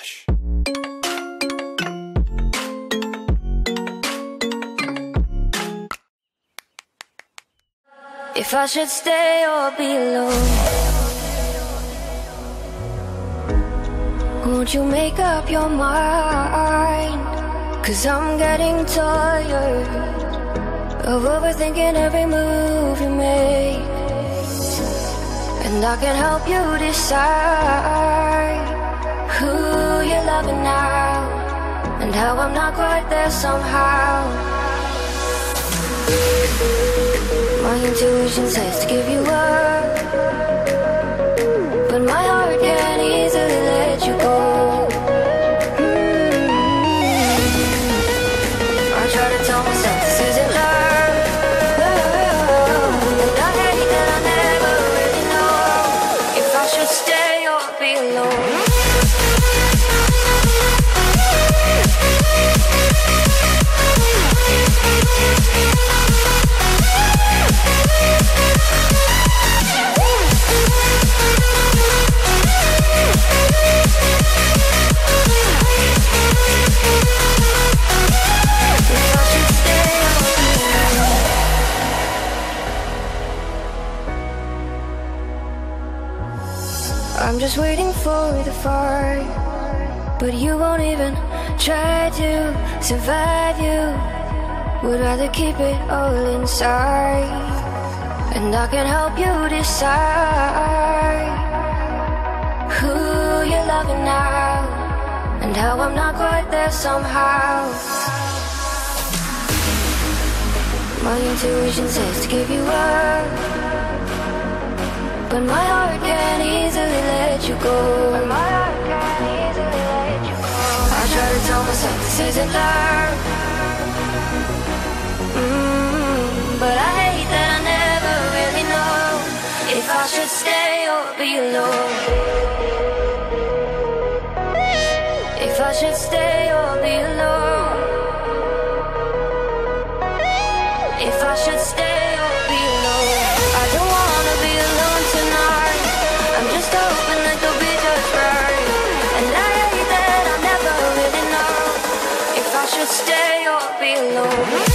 Hush. If I should stay or be alone, won't you make up your mind? Cause I'm getting tired of overthinking every move you make. And I can help you decide loving now and how I'm not quite there somehow. My intuition says to give you up, survive. You would rather keep it all inside, and I can help you decide who you're loving now, and how I'm not quite there somehow. My intuition says to give you up. But my heart can't easily let you go. This isn't love. Mm, but I hate that I never really know if I should stay or be alone. If I should stay or be alone. Be alone.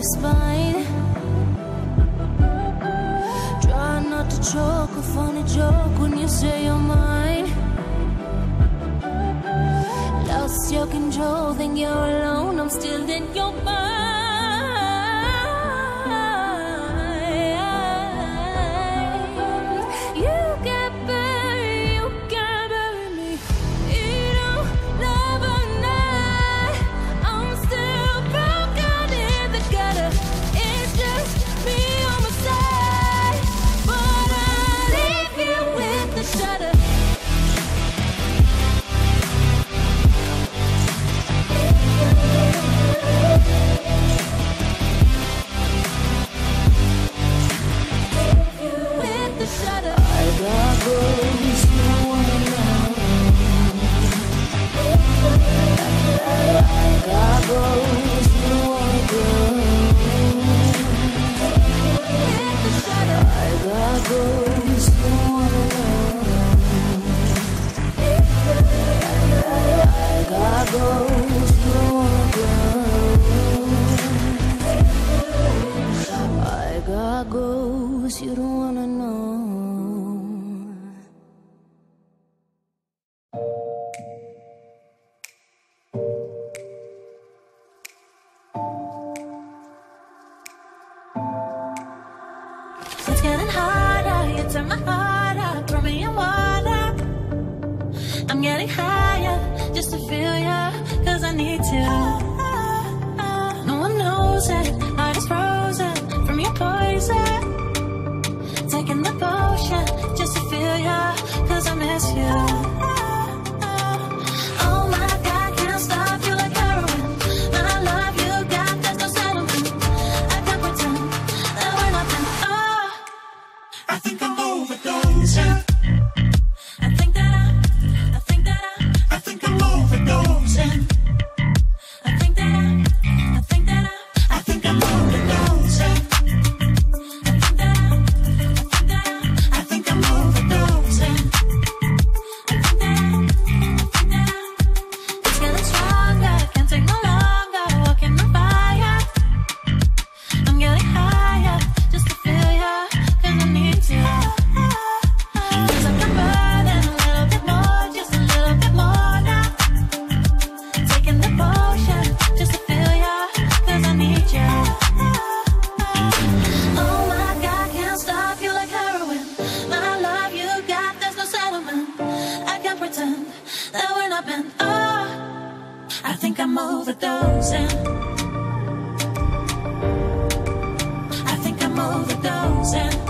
your spine. Try not to choke a funny joke when you say you're mine. Lost your control, think you're alone. I'm still in your. know miss you. I think I'm overdosing. I think I'm overdosing.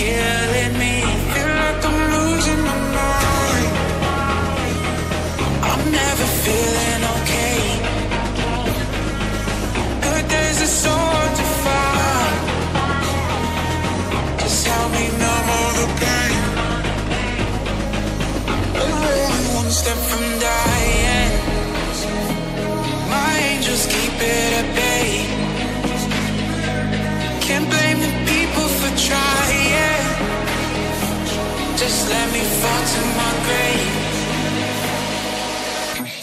Killing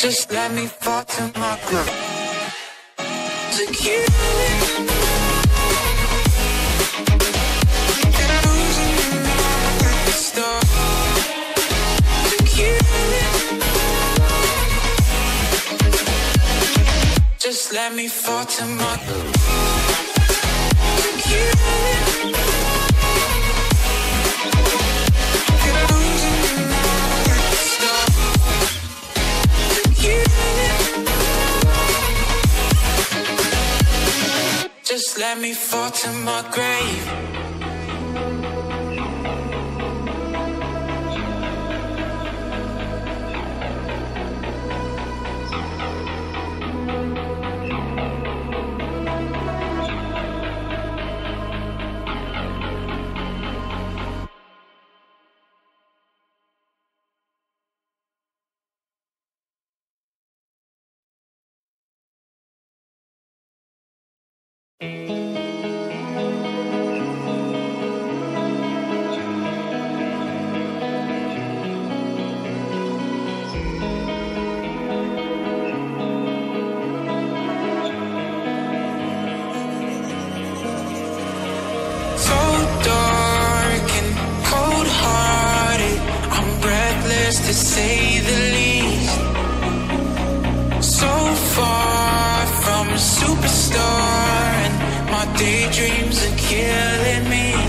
Just let me fall to my grave. To you. Just let me fall to my to you. Let me fall to my grave. To say the least. So far from a superstar, and my daydreams are killing me.